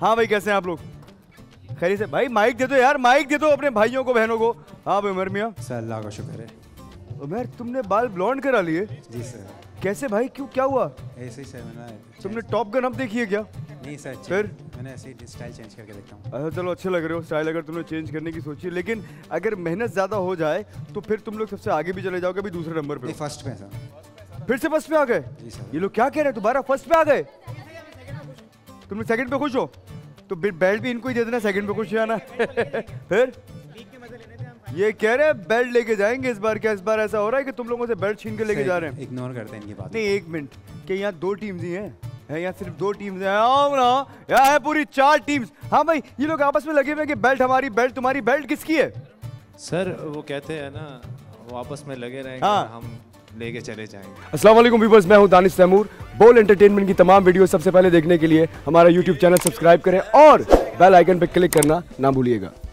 हाँ भाई कैसे हैं आप लोग? खैरी से भाई माइक दे दो यार माइक दे दो अपने भाइयों को बहनों को। हाँ भाई उमर मियाँ। सर अल्लाह का शुक्र है। उमर तुमने बाल ब्लॉन्ड करा लिए? जी सर। कैसे भाई क्यों क्या हुआ? ऐसे ही सर मैंने तुमने टॉप गन अब देखी है क्या? नहीं सर फिर? मैंने ऐसे ही स्टाइल चेंज करके देखता हूँ। अच्छा चलो अच्छे लग रहे हो। स्टाइल अगर तुमने चेंज करने की सोची लेकिन अगर मेहनत ज़्यादा हो जाए तो फिर तुम लोग सबसे आगे भी चले जाओगे अभी दूसरे नंबर पे नहीं हो। फ़र्स्ट पे सर। फिर से फ़र्स्ट पे आ गए? ये लोग क्या कह रहे हैं? दोबारा फ़र्स्ट पे आ गए? तुम सेकंड पे खुश हो? तो बेल्ट भी इनको ही दे देना सेकंड पे खुश आना फिर? ये कह रहे हैं बेल्ट लेके जाएँगे इस बार क्या इस बार ऐसा हो रहा है कि तुम लोगों से बेल्ट छीन के लेके जा रहे हैं? इग्नोर करते हैं इनकी बात। नहीं एक मिनट कि यहाँ दो टीम्स ही हैं? है यहाँ सिर्फ़ दो टीम्स हैं? आओ ना यहाँ है पूरी चार टीम्स हाँ भाई ये लोग आपस में लगे हुए हैं कि बेल्ट हमारी बेल्ट तुम्हारी बेल्ट किसकी है? सर वो कहते हैं ना वो आपस में लगे रहेंगे हाँ। हम लेके चले जाएँगे। अस्सलाम वालेकुम मैं हूँ दानिश तैमूर। बोल एंटरटेनमेंट की तमाम वीडियो सबसे पहले देखने के लिए हमारा यूट्यूब चैनल सब्सक्राइब करें और बेल आइकन पर क्लिक करना ना भूलिएगा।